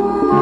Oh.